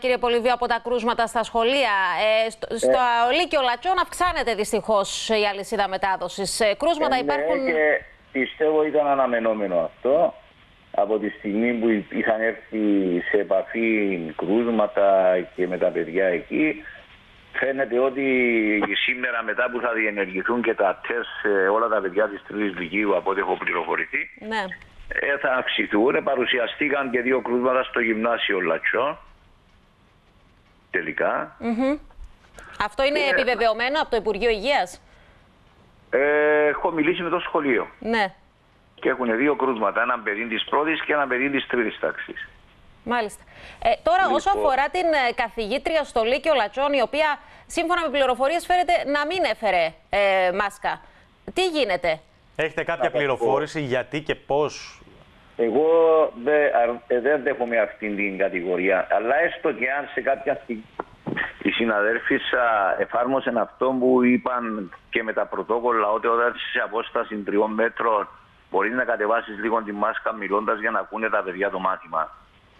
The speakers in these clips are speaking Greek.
κύριε Πολυβίου, από τα κρούσματα στα σχολεία. Ε, στο, ε. στο Λύκειο Λατσιών αυξάνεται δυστυχώς η αλυσίδα μετάδοσης. Ε, κρούσματα ε, ναι, υπάρχουν. Και πιστεύω ήταν αναμενόμενο αυτό. Από τη στιγμή που είχαν έρθει σε επαφή κρούσματα και με τα παιδιά εκεί, φαίνεται ότι σήμερα μετά που θα διενεργηθούν και τα τεστ όλα τα παιδιά της Τρίτης Λυκείου από ό,τι έχω πληροφορηθεί, ναι. ε, θα αυξηθούν. Παρουσιαστήκαν και δύο κρούσματα στο γυμνάσιο Λατσιών τελικά. Αυτό είναι επιβεβαιωμένο από το Υπουργείο Υγείας; Ε, έχω μιλήσει με το σχολείο. Ναι. Και έχουν δύο κρούσματα, ένα παιδί της πρώτης και ένα παιδί της τρίτης τάξης. Μάλιστα. Ε, τώρα, λοιπόν. όσο αφορά την ε, καθηγήτρια στο Λύκειο Λατσόν, η οποία σύμφωνα με πληροφορίες φέρεται να μην έφερε ε, μάσκα. Τι γίνεται; Έχετε κάποια πληροφόρηση γιατί και πώς εγώ δεν δε δέχομαι αυτήν την κατηγορία. Αλλά έστω και αν σε κάποια στιγμή οι συναδέλφοι εφάρμοσαν αυτό που είπαν και με τα πρωτόκολλα ότι όταν είσαι σε απόσταση τριών μέτρων μπορείς να κατεβάσεις λίγο τη μάσκα μιλώντας για να ακούνε τα παιδιά το μάθημα.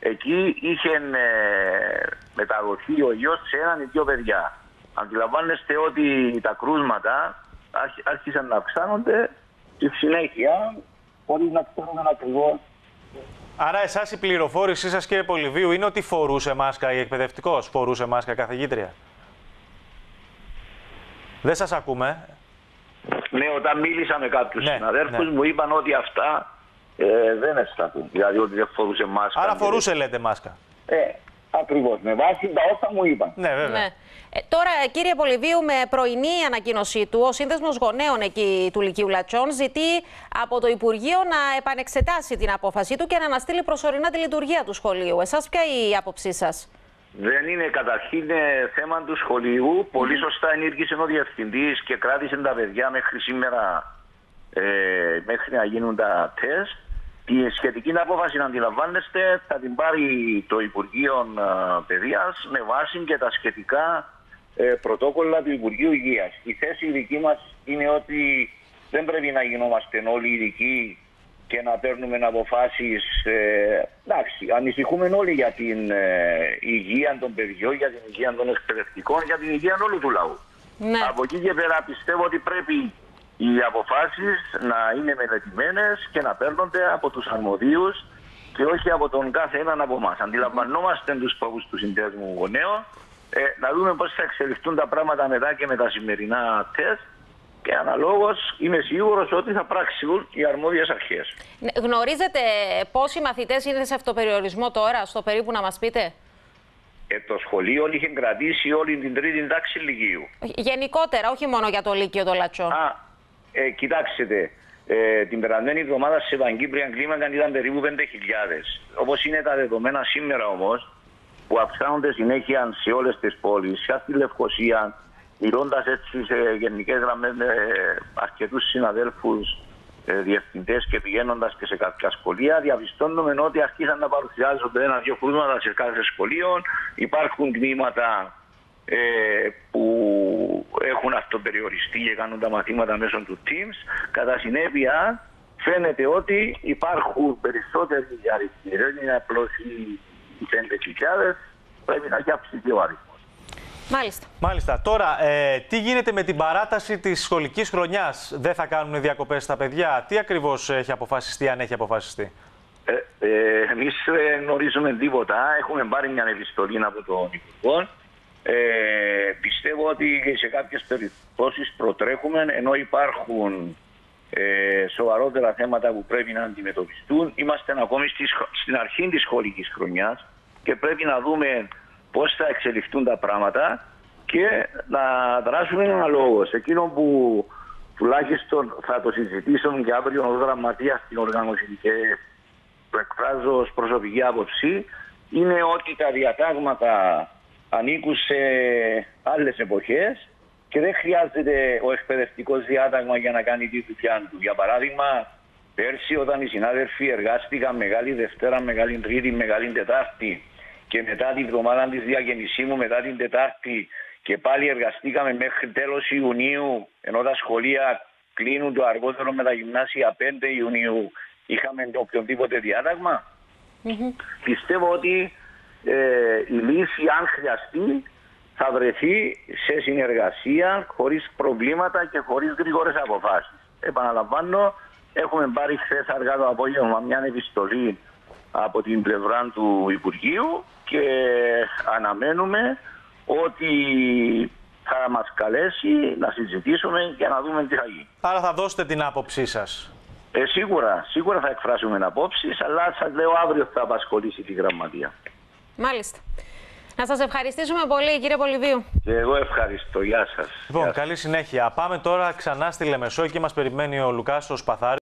Εκεί είχε ε, μεταδοθεί ο ιό σε έναν ή δύο παιδιά. Αντιλαμβάνεστε ότι τα κρούσματα άρχισαν να αυξάνονται στη συνέχεια χωρί να ξέρουμε ακριβώς. Άρα, εσάς η πληροφόρησή σας, κύριε Πολυβίου, είναι ότι φορούσε μάσκα η εκπαιδευτικός, φορούσε μάσκα καθηγήτρια. Δεν σας ακούμε. Ναι, όταν μίλησα με κάποιους ναι, συναδέλφους ναι. μου είπαν ότι αυτά ε, δεν ευσταθούν. Δηλαδή ότι δεν φορούσε μάσκα. Άρα φορούσε, λέτε, μάσκα. Ε, Ακριβώς. Με βάση τα όσα μου είπαν. Ναι, βέβαια. Ναι. Ε, τώρα, κύριε Πολυβίου, με πρωινή ανακοίνωσή του, ο Σύνδεσμος Γονέων εκεί του Λυκείου Λατσών ζητεί από το Υπουργείο να επανεξετάσει την απόφασή του και να αναστείλει προσωρινά τη λειτουργία του σχολείου. Εσάς, ποια είναι η άποψή σας; Δεν είναι καταρχήν θέμα του σχολείου. Πολύ σωστά ενήργησε ο διευθυντής και κράτησε τα παιδιά μέχρι σήμερα, ε, μέχρι να γίνουν τα τεστ. Τη σχετική απόφαση, να αντιλαμβάνεστε, θα την πάρει το Υπουργείο Παιδείας με βάση και τα σχετικά ε, πρωτόκολλα του Υπουργείου Υγείας. Η θέση δική μας είναι ότι δεν πρέπει να γινόμαστε όλοι ειδικοί και να παίρνουμε αποφάσεις. Ε, εντάξει, ανησυχούμε όλοι για την ε, υγεία των παιδιών, για την υγεία των εκπαιδευτικών, για την υγεία όλου του λαού. Ναι. Από εκεί και πέρα πιστεύω ότι πρέπει οι αποφάσεις να είναι μελετημένες και να παίρνονται από τους αρμοδίους και όχι από τον κάθε έναν από εμάς. Αντιλαμβανόμαστε τους φόβους του συνδέσμου γονέων, ε, να δούμε πώς θα εξελιχθούν τα πράγματα μετά και με τα σημερινά τεστ και αναλόγως είμαι σίγουρος ότι θα πράξουν οι αρμόδιες αρχές. Ναι, γνωρίζετε πόσοι μαθητές είναι σε αυτοπεριορισμό τώρα, στο περίπου να μας πείτε; Ε, το σχολείο είχε κρατήσει όλη την τρίτη τάξη λυκείου. Γενικότερα, όχι μόνο για το Λύκειο των Λατσών. Α, ε, κοιτάξτε, ε, την περασμένη εβδομάδα σε Παγκύπρια κλίμακα ήταν περίπου 5.000. Όπως είναι τα δεδομένα σήμερα όμως, που αυξάνονται συνέχεια σε όλες τις πόλεις, σε αυτή τη Λευκοσία, μιλώντας έτσι σε γενικές γραμμές με αρκετούς συναδέλφους ε, διευθυντές και πηγαίνοντας και σε κάποια σχολεία, διαπιστώνουμε ότι αρχίσαν να παρουσιάζονται ένα-δύο κρούσματα σε κάθε σχολείο. Υπάρχουν τμήματα ε, που έχουν αυτοπεριοριστεί και κάνουν τα μαθήματα μέσω του Teams. Κατά συνέπεια, φαίνεται ότι υπάρχουν περισσότεροι αριθμοί. Δεν είναι απλώς οι 5.000, πρέπει να έχει αυξηθεί ο αριθμός. Μάλιστα. Μάλιστα. Τώρα, ε, τι γίνεται με την παράταση της σχολικής χρονιάς; Δεν θα κάνουν διακοπές στα παιδιά; Τι ακριβώς έχει αποφασιστεί, αν έχει αποφασιστεί; Ε, ε, εμείς δεν γνωρίζουμε τίποτα. Έχουμε πάρει μια επιστολή από τον Υπουργό ε, πιστεύω ότι σε κάποιες περιπτώσεις προτρέχουμε ενώ υπάρχουν ε, σοβαρότερα θέματα που πρέπει να αντιμετωπιστούν. Είμαστε ακόμη στη, στην αρχή της σχολικής χρονιάς και πρέπει να δούμε πώς θα εξελιχθούν τα πράγματα και να δράσουμε αναλόγως. Εκείνο που τουλάχιστον θα το συζητήσω και αύριο ο γραμματεία στην οργάνωση και το εκφράζω ως προσωπική άποψη είναι ότι τα διατάγματα ανήκουν σε άλλες εποχές και δεν χρειάζεται ο εκπαιδευτικός διάταγμα για να κάνει τη δουλειά του. Για παράδειγμα, πέρσι όταν οι συνάδελφοι εργάστηκαν Μεγάλη Δευτέρα, Μεγάλη Τρίτη, Μεγάλη Τετάρτη και μετά την εβδομάδα της διακαινησή μου, μετά την Τετάρτη και πάλι εργαστήκαμε μέχρι τέλος Ιουνίου, ενώ τα σχολεία κλείνουν το αργότερο με τα γυμνάσια 5 Ιουνίου, είχαμε οποιοδήποτε διάταγμα. Mm -hmm. Πιστεύω ότι ε, η λύση, αν χρειαστεί, θα βρεθεί σε συνεργασία, χωρίς προβλήματα και χωρίς γρήγορες αποφάσεις. Επαναλαμβάνω, έχουμε πάρει χθες αργά το απόγευμα μια επιστολή από την πλευρά του Υπουργείου και αναμένουμε ότι θα μας καλέσει να συζητήσουμε και να δούμε τι θα γίνει. Άρα θα δώσετε την άποψή σας. Ε, σίγουρα, σίγουρα θα εκφράσουμε απόψεις, αλλά σας λέω αύριο θα απασχολήσει τη γραμματεία. Μάλιστα. Να σας ευχαριστήσουμε πολύ κύριε Πολυβίου. Και εγώ ευχαριστώ. Γεια σας. Λοιπόν, Γεια σας. καλή συνέχεια. Πάμε τώρα ξανά στη Λεμεσό. Εκεί μας περιμένει ο Λουκάς ο Σπαθάρης.